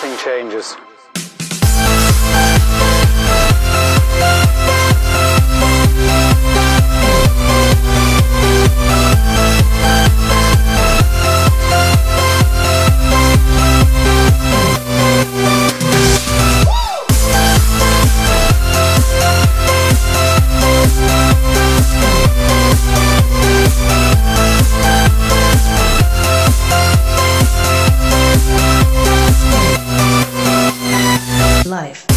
everything changes. life.